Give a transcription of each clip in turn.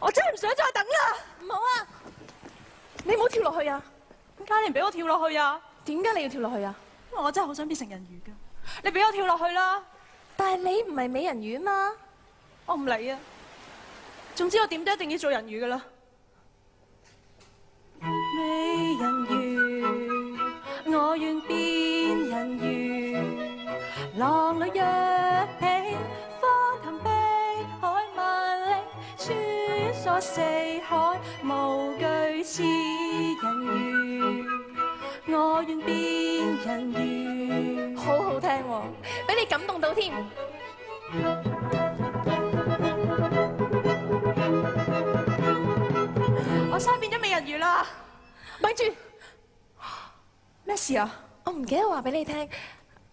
我真係唔想再等啦！唔好啊！你唔好跳落去啊！點解你唔俾我跳落去啊？點解你要跳落去啊？因為我真係好想變成人魚噶，你俾我跳落去啦！但係你唔係美人魚啊嘛？我唔理啊！總之我點都一定要做人魚噶啦！美人魚，我願變人魚，浪裏躍穿梭四海，無懼是人魚，我願變人魚。好好聽喎，俾你感動到添。我真係變咗美人魚啦！咪住，咩事啊？我唔記得話俾你聽，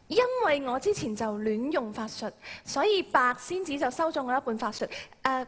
因為我之前就亂用法術，所以白仙子就收咗我一半法術。誒、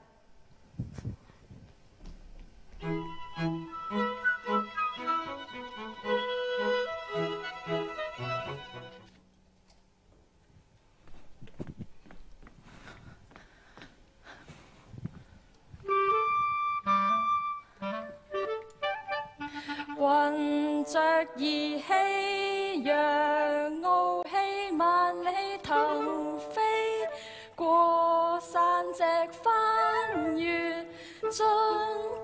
过山脊翻越，进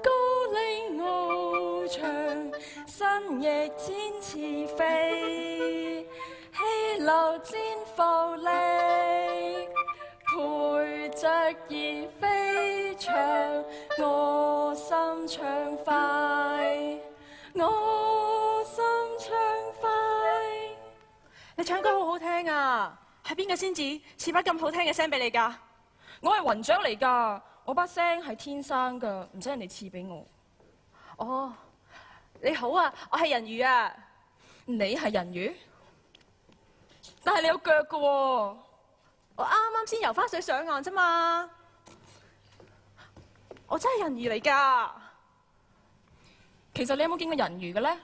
高岭翱翔，身翼展翅飞，气流戰浮力，陪着热邊個仙子賜把咁好聽嘅聲俾你㗎？我係雲雀嚟㗎，我把聲係天生㗎，唔使人哋赐俾我。哦，你好啊，我係人魚啊。你係人魚，但係你有腳㗎喎。我啱啱先游翻水上岸啫嘛。我真係人魚嚟㗎。其實你有冇見過人魚嘅咧？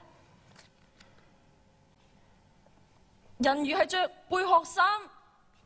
人魚係着貝殼衫，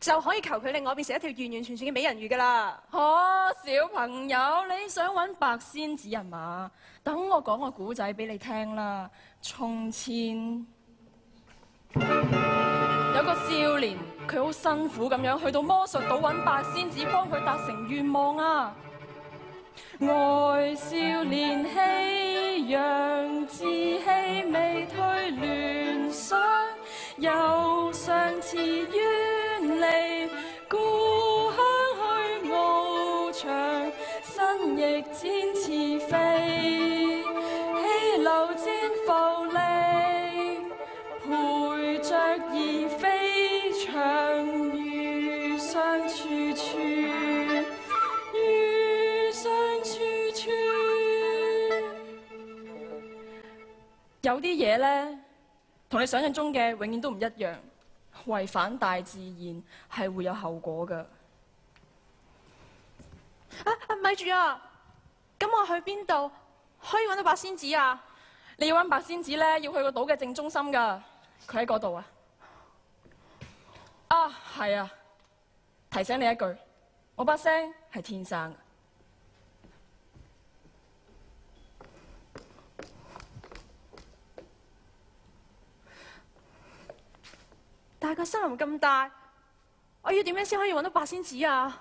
就可以求佢令我變成一條完完全全嘅美人魚㗎啦。哦，小朋友，你想揾白仙子係嘛？等我講個古仔俾你聽啦。從前有個少年，佢好辛苦咁樣去到魔術島揾白仙子，幫佢達成願望啊！愛少年氣揚，志氣未退，聯想又上次遠翼展翅飞气流展浮力陪着而飞翔于相处处于相处处有啲嘢呢同你想象中嘅永远都唔一样违反大自然系会有后果噶啊咪住啊。咁我去邊度可以揾到白仙子啊？你要揾白仙子咧，要去個島嘅正中心噶，佢喺嗰度啊。啊，係啊，提醒你一句，我把聲係天生。但係個森林咁大，我要點樣先可以揾到白仙子啊？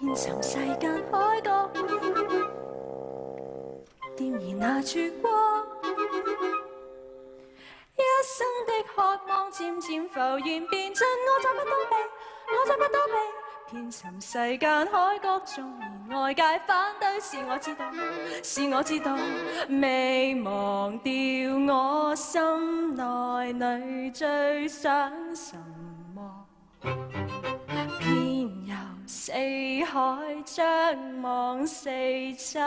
遍寻世间海角，點燃那曙光，一生的渴望漸漸浮現，變真我再不躲避，我再不躲避。遍寻世间海角，纵然外界反對，是我知道，是我知道，未忘掉我心內裏最想什麼。四海，张望四周，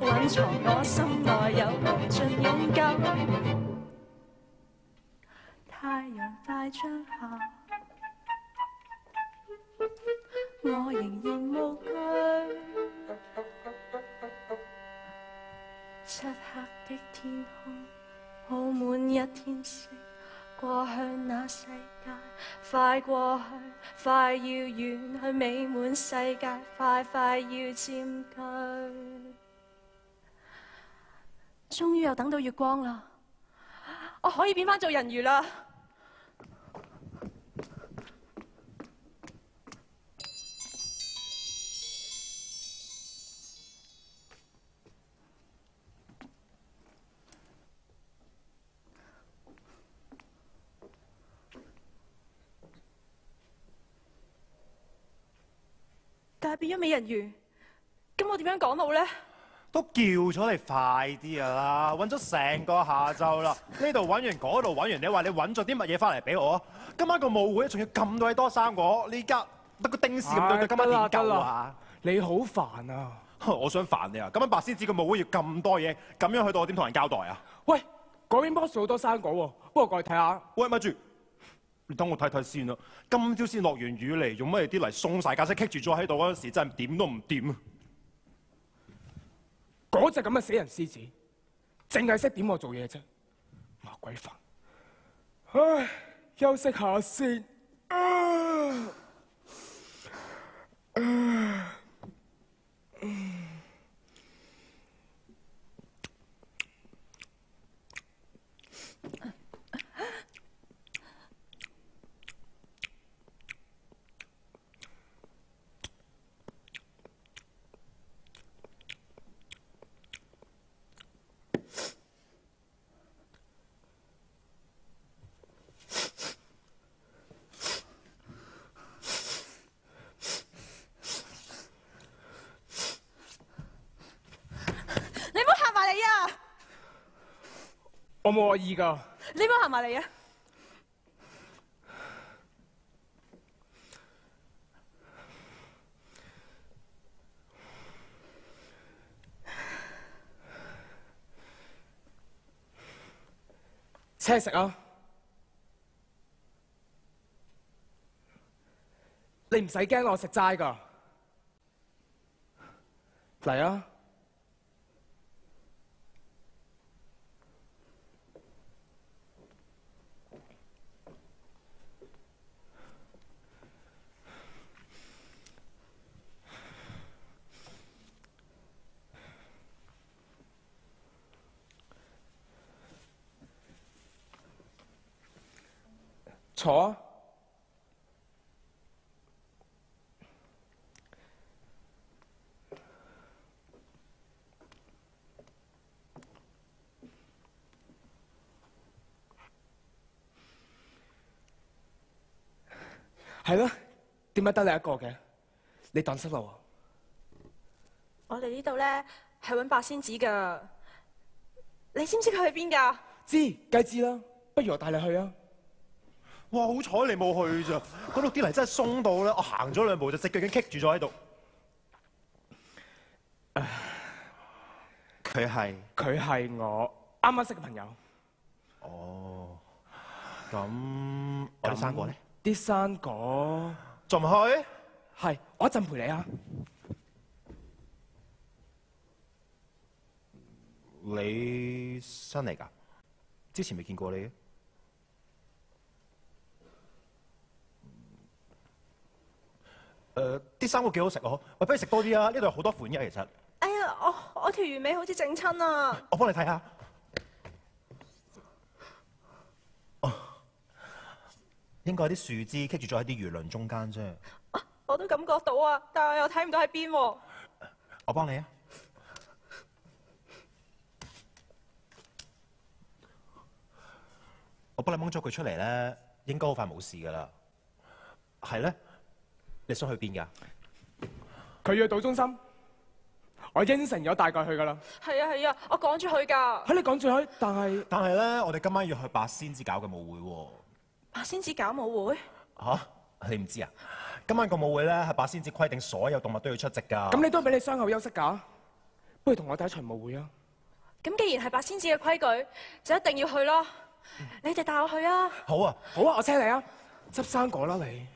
蕴藏我心內有無盡永久。太陽快將下。我仍然無惧，漆黑的天空鋪滿一天色，过去那世界，快过去，快要远去，美满世界，快快要佔據。終於又等到月光啦，我可以變返做人鱼啦！係變咗美人魚，咁我點樣講好咧？都叫咗你快啲啊啦！揾咗成個下晝啦，呢度揾完，嗰度揾完，你話你揾咗啲乜嘢翻嚟俾我啊？今晚個舞會仲要咁多多生果，呢家得個丁氏咁多，今晚點夠啊？你好煩啊！我想煩你啊！今晚白仙子個舞會要咁多嘢，咁樣去到我點同人交代啊？喂，嗰邊 boss 好多生果喎，不過過去睇下。喂，咪住，你等我睇睇先啦。今朝先落完雨嚟，用乜嘢啲嚟送晒架車棘住咗喺度嗰陣時，真係點都唔掂啊！嗰隻咁嘅死人獅子，淨係識點我做嘢啫，麻鬼煩。唉，休息下先你唔好行埋嚟啊！我冇惡意㗎。你唔好行埋嚟啊！車食啊！你唔使驚我食齋㗎。嚟啊！坐啊！係咯，點解得你一個嘅？你蕩失路啊？我哋呢度咧係揾白仙子噶，你知唔知佢去邊噶？知，梗係知啦。不如我帶你去啊！哇！好彩你冇去咋，嗰度啲泥真係鬆到咧，我行咗兩步就隻腳已經棘住咗喺度。佢係佢係我啱啱識嘅朋友。哦，咁我哋生果咧，啲生果仲唔去？係我一陣陪你啊！你新嚟㗎？之前未見過你嘅。誒，啲生果幾好食啊！喂，不如食多啲啊！呢度有好多款嘅，其實。哎呀，我我條魚尾好似整親啊！我幫你睇下。哦，應該係啲樹枝棘住咗喺啲魚鱗中間啫。我都感覺到啊，但係我又睇唔到喺邊喎。我幫你啊！我幫你掹咗佢出嚟咧，應該好快冇事噶啦。係咧，你想去邊㗎？佢要去島中心，我應承咗帶佢去噶啦。係啊係啊，我趕住去㗎。喺你赶住去，但係但係咧，我哋今晚要去八仙子搞嘅舞會喎。八仙子搞舞會，吓？你唔知啊？今晚個舞會咧係八仙子規定所有動物都要出席㗎。咁你都俾你傷口休息㗎。不如同我第一場舞會啊！咁既然係八仙子嘅規矩，就一定要去咯。你哋帶我去啊！好啊！好啊，我車你啊！執生果啦你。